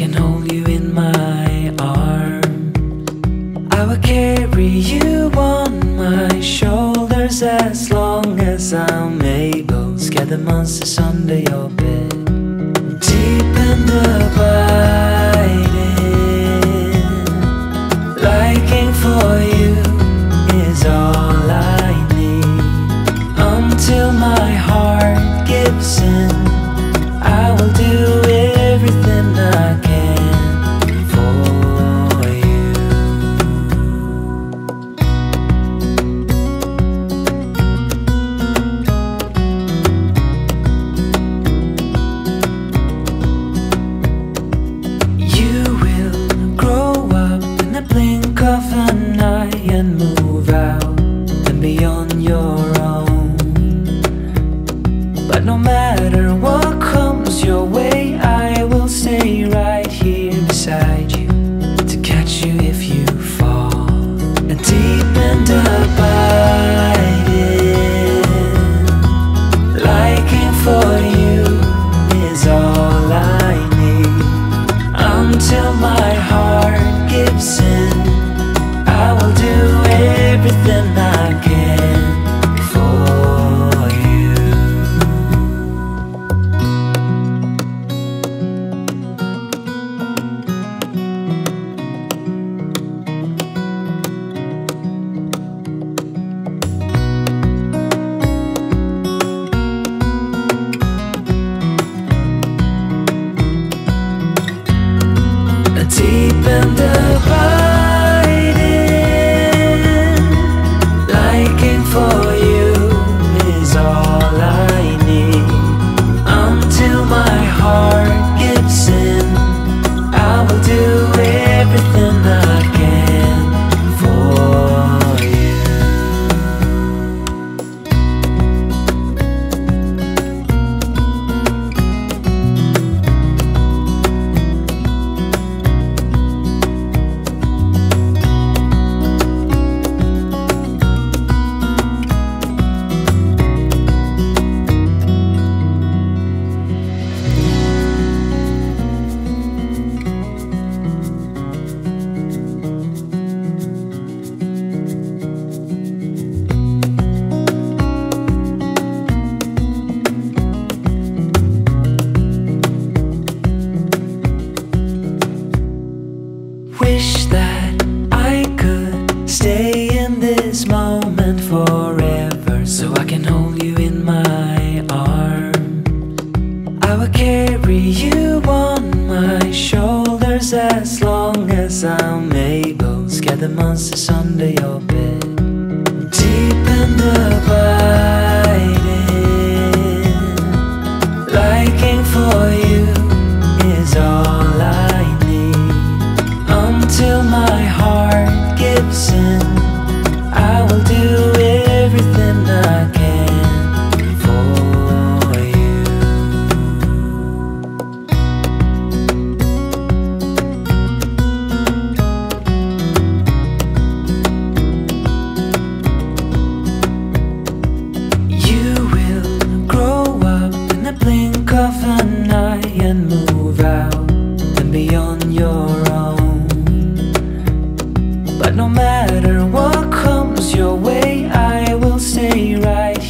can hold you in my arm I will carry you on my shoulders as long as I'm able. Scare the monsters under your bed. Deep and above wish that I could stay in this moment forever so I can hold you in my arm. I will carry you on my shoulders as long as I'm able. Scare the monsters under your bed.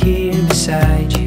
here beside you.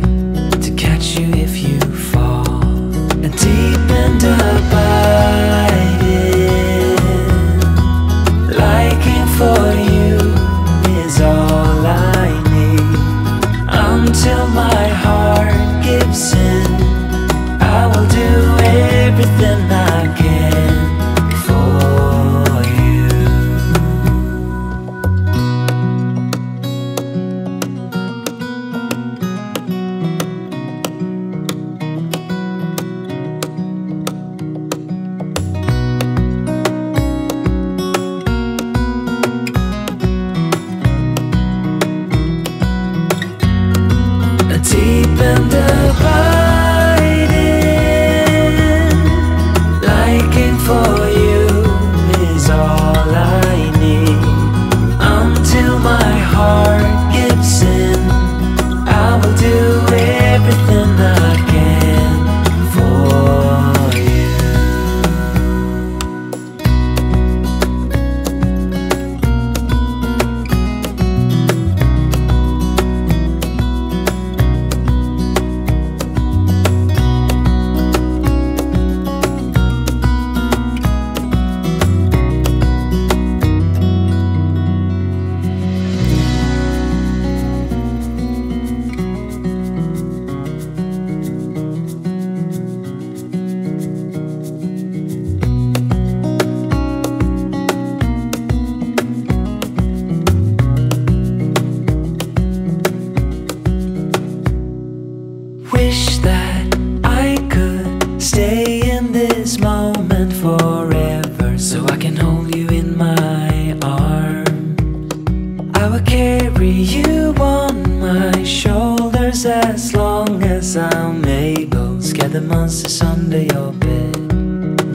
I will carry you on my shoulders as long as I'm able. Scare the monsters under your bed.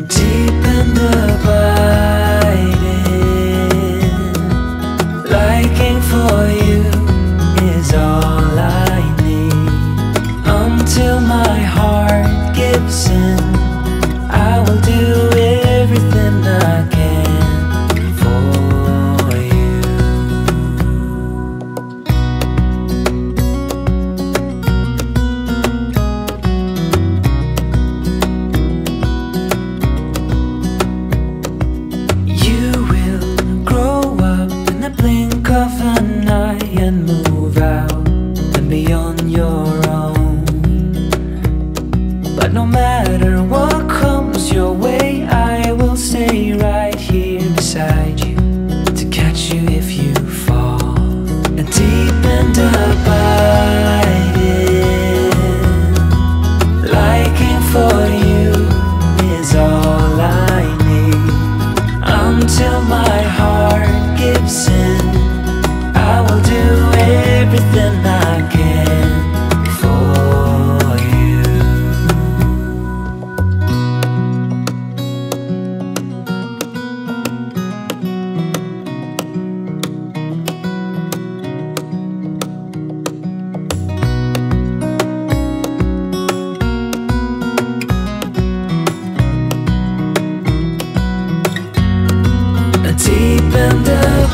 Deep in the. deep in